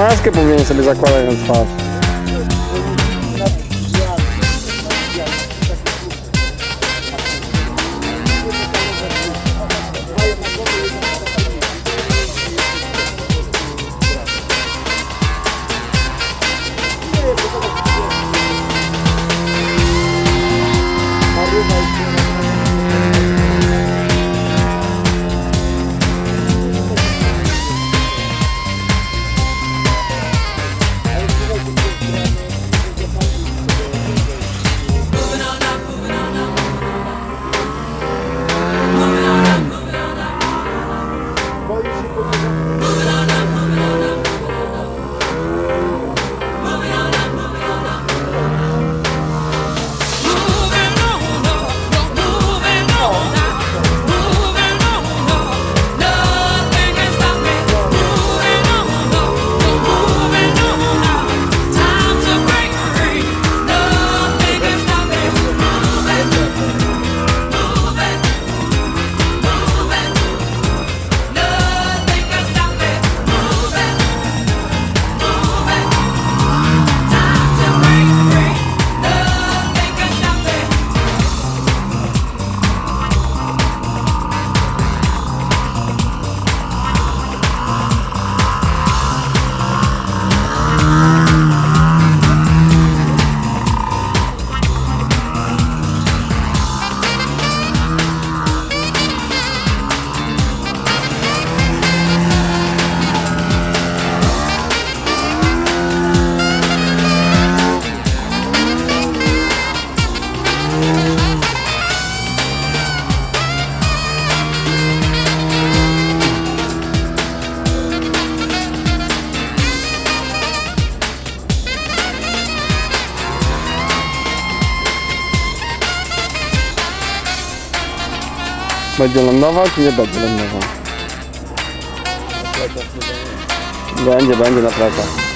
maskę powinien sobie zakładać na twarz. Będzie lądować? Nie będzie lądował. Będzie, będzie naprawdę.